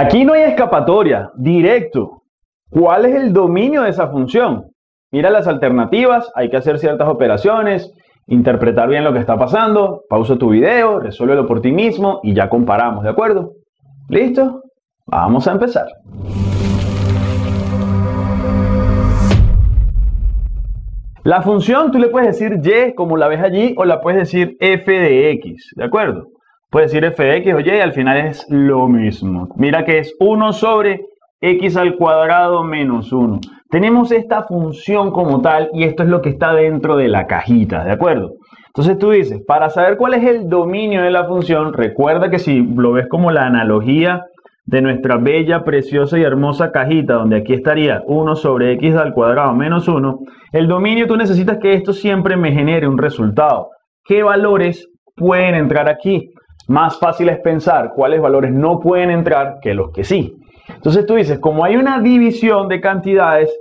Aquí no hay escapatoria, directo. ¿Cuál es el dominio de esa función? Mira las alternativas, hay que hacer ciertas operaciones, interpretar bien lo que está pasando, pausa tu video, resuélvelo por ti mismo y ya comparamos, ¿de acuerdo? ¿Listo? Vamos a empezar. La función tú le puedes decir y como la ves allí o la puedes decir f de x, ¿de acuerdo? Puedes decir f de x o y al final es lo mismo. Mira que es 1 sobre x al cuadrado menos 1. Tenemos esta función como tal y esto es lo que está dentro de la cajita, ¿de acuerdo? Entonces tú dices, para saber cuál es el dominio de la función, recuerda que si lo ves como la analogía de nuestra bella, preciosa y hermosa cajita, donde aquí estaría 1 sobre x al cuadrado menos 1, el dominio tú necesitas que esto siempre me genere un resultado. ¿Qué valores pueden entrar aquí? Más fácil es pensar cuáles valores no pueden entrar que los que sí. Entonces tú dices, como hay una división de cantidades,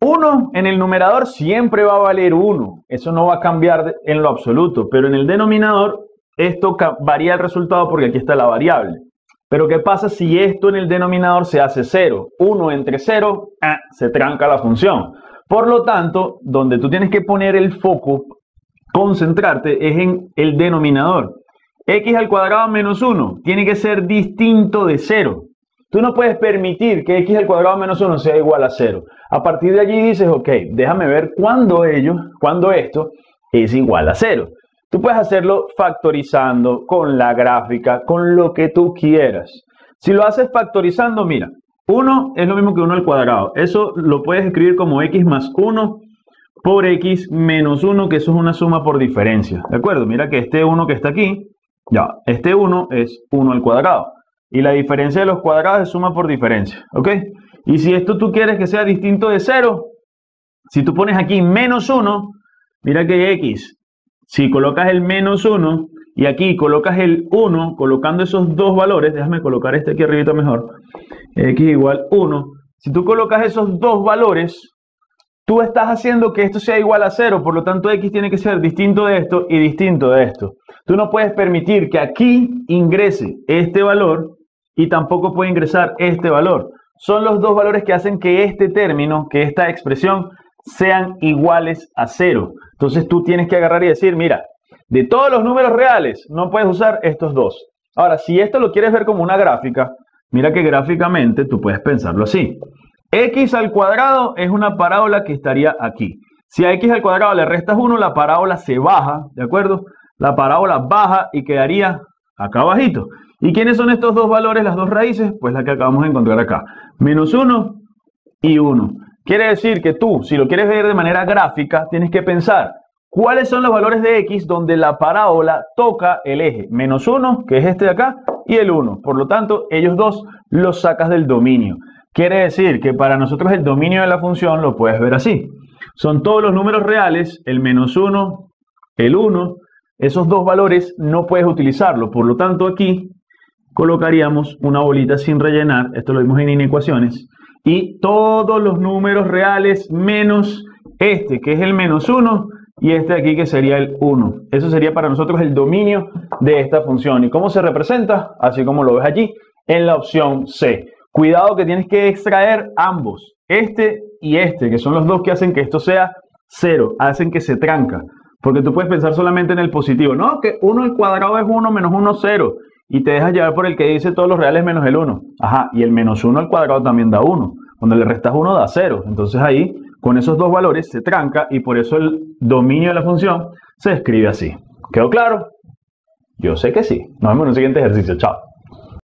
1 en el numerador siempre va a valer 1. Eso no va a cambiar en lo absoluto, pero en el denominador esto varía el resultado porque aquí está la variable. Pero ¿qué pasa si esto en el denominador se hace 0? 1 entre 0, ah, se tranca la función. Por lo tanto, donde tú tienes que poner el foco, concentrarte, es en el denominador. X al cuadrado menos 1 tiene que ser distinto de 0. Tú no puedes permitir que x al cuadrado menos 1 sea igual a 0. A partir de allí dices, ok, déjame ver cuándo ello, cuándo esto es igual a 0. Tú puedes hacerlo factorizando, con la gráfica, con lo que tú quieras. Si lo haces factorizando, mira, 1 es lo mismo que 1 al cuadrado. Eso lo puedes escribir como x más 1 por x menos 1, que eso es una suma por diferencia. ¿De acuerdo? Mira que este 1 que está aquí, ya, este 1 es 1 al cuadrado. Y la diferencia de los cuadrados es suma por diferencia. ¿Ok? Y si esto tú quieres que sea distinto de 0, si tú pones aquí menos 1, mira que x si colocas el menos 1 y aquí colocas el 1, colocando esos dos valores, déjame colocar este aquí arriba mejor, x igual 1, si tú colocas esos dos valores, tú estás haciendo que esto sea igual a 0, por lo tanto x tiene que ser distinto de esto y distinto de esto. Tú no puedes permitir que aquí ingrese este valor y tampoco puede ingresar este valor. Son los dos valores que hacen que este término, que esta expresión, sean iguales a 0. Entonces tú tienes que agarrar y decir, mira, de todos los números reales no puedes usar estos dos. Ahora, si esto lo quieres ver como una gráfica, mira que gráficamente tú puedes pensarlo así. X al cuadrado es una parábola que estaría aquí. Si a x al cuadrado le restas 1, la parábola se baja, ¿de acuerdo? La parábola baja y quedaría acá abajito. ¿Y quiénes son estos dos valores, las dos raíces? Pues la que acabamos de encontrar acá. Menos 1 y 1. Quiere decir que tú, si lo quieres ver de manera gráfica, tienes que pensar cuáles son los valores de x donde la parábola toca el eje. Menos 1, que es este de acá, y el 1. Por lo tanto, ellos dos los sacas del dominio. Quiere decir que para nosotros el dominio de la función lo puedes ver así. Son todos los números reales, el menos 1, el 1. Esos dos valores no puedes utilizarlo. Por lo tanto, aquí colocaríamos una bolita sin rellenar. Esto lo vimos en inecuaciones y todos los números reales menos este, que es el menos 1, y este aquí que sería el 1. Eso sería para nosotros el dominio de esta función. ¿Y cómo se representa? Así como lo ves allí en la opción C. Cuidado que tienes que extraer ambos, este y este, que son los dos que hacen que esto sea 0, hacen que se tranca. Porque tú puedes pensar solamente en el positivo. No, que 1 al cuadrado es 1 menos 1, 0 y te dejas llevar por el que dice todos los reales menos el 1. Ajá, y el menos 1 al cuadrado también da 1. Cuando le restas 1 da 0. Entonces ahí, con esos dos valores, se tranca y por eso el dominio de la función se escribe así. ¿Quedó claro? Yo sé que sí. Nos vemos en el siguiente ejercicio. Chao.